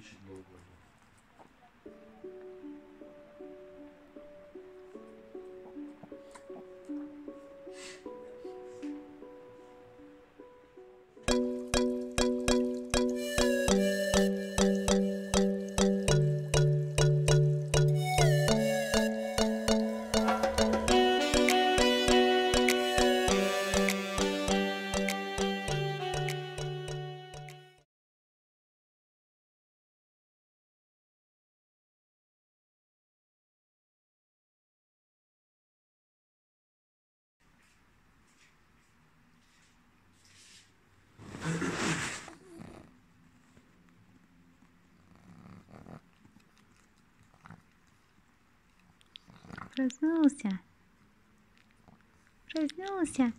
2002 года. Проснулся. Проснулся.